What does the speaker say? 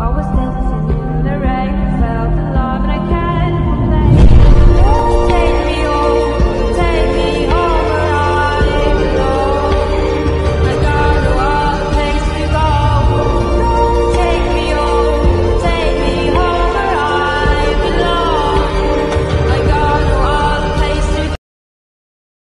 I was dancing